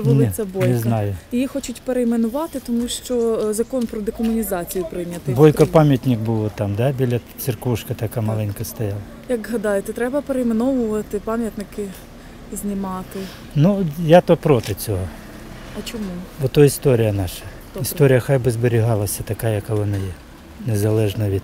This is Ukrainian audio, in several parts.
вулиця Ні, Бойка. Не знаю. Її хочуть перейменувати, тому що е, закон про декомунізацію прийнятий. Бойко пам'ятник був там, да? біля церквушка така маленька стояла. Як гадаєте, треба перейменовувати пам'ятники знімати. Ну, я то проти цього. А чому? Бо то історія наша. Хто Історія хай би зберігалася така, яка вона є, незалежно від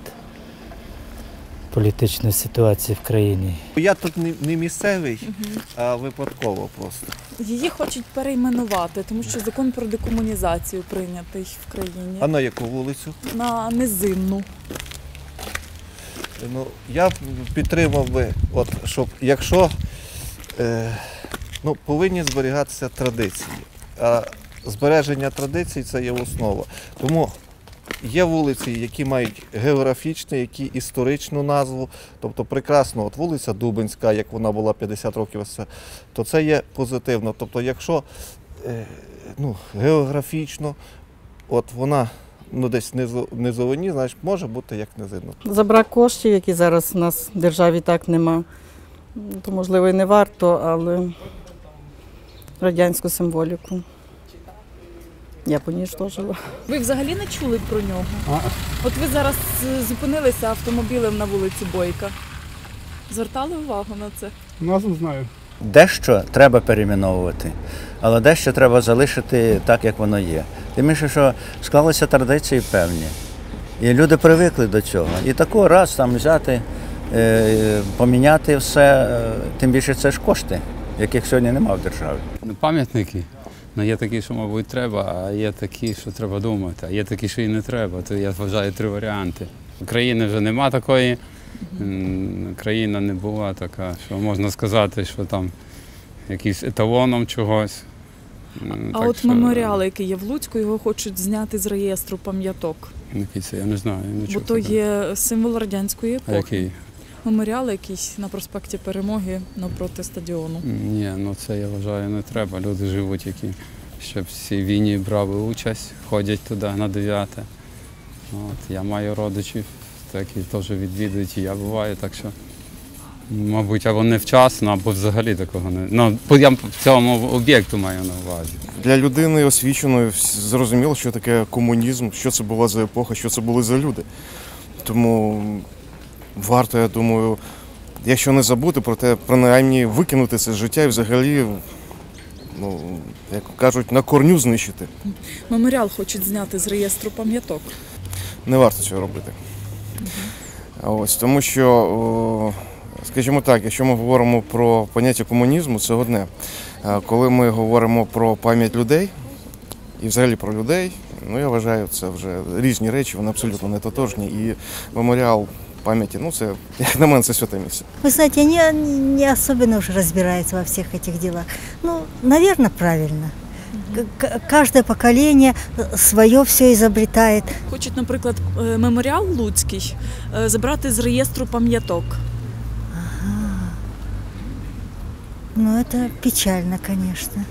політичної ситуації в країні. Я тут не, місцевий, а випадково просто. Її хочуть перейменувати, тому що закон про декомунізацію прийнятий в країні. А на яку вулицю? На низинну. Ну, я підтримав би, от, щоб якщо е, ну, повинні зберігатися традиції, а збереження традицій це є основа. Тому є вулиці, які мають географічну, які історичну назву. Тобто прекрасно, от вулиця Дубинська, як вона була 50 років, то це є позитивно. Тобто, якщо е, ну, географічно, от вона ну, десь низовині, значить може бути як низинно. За брак коштів, які зараз у нас в державі так нема, то можливо і не варто, але радянську символіку я поніжтожила. Ви взагалі не чули про нього? От ви зараз е, зупинилися автомобілем на вулиці Бойка. Звертали увагу на це? Назву знаю. Дещо треба перейменовувати, але дещо треба залишити так, як воно є. Тим більше, що склалися традиції певні. І люди привикли до цього. І тако раз там взяти, е, поміняти все, е, тим більше це ж кошти, яких сьогодні немає в державі. Ну, Пам'ятники. Ну, є такі, що, мабуть, треба, а є такі, що треба думати, а є такі, що і не треба. То я вважаю три варіанти. України вже нема такої. Країна не була така, що можна сказати, що там якийсь еталоном чогось. А так от що, меморіал, який є в Луцьку, його хочуть зняти з реєстру пам'яток. Який це, я не знаю. Не Бо чув то є символ радянської А епохи. який? Меморіал якийсь на проспекті Перемоги навпроти стадіону. Ні, ну це я вважаю не треба. Люди живуть, які ще в цій війні брали участь, ходять туди на 9. От, я маю родичів, які теж відвідують, і я буваю, так що, мабуть, або невчасно, або взагалі такого не. Ну, я в цьому об'єкту маю на увазі. Для людини освіченої зрозуміло, що таке комунізм, що це була за епоха, що це були за люди. Тому варто, я думаю, якщо не забути, проте принаймні викинути це з життя і взагалі, ну, як кажуть, на корню знищити. Меморіал хочуть зняти з реєстру пам'яток. Не варто цього робити. А Ось, тому що, скажімо так, якщо ми говоримо про поняття комунізму, це одне. Коли ми говоримо про пам'ять людей і взагалі про людей, ну я вважаю, це вже різні речі, вони абсолютно не тотожні. І меморіал пам'яті, ну це, як на мене, це святе місце. Вы знаете, они не особенно уже разбираются во всех этих делах. Ну, наверное, правильно. К- к- Каждое поколение свое все изобретает. Хочуть, наприклад, е, меморіал Луцький е, забрати з реєстру пам'яток. Но это печально, конечно.